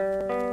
Música